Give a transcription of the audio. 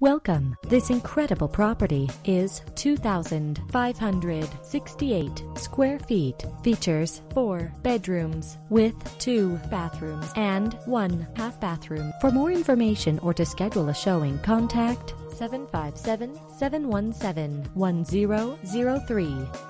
Welcome. This incredible property is 2,568 square feet. Features four bedrooms with two bathrooms and one half bathroom. For more information or to schedule a showing, contact 757 717 1003.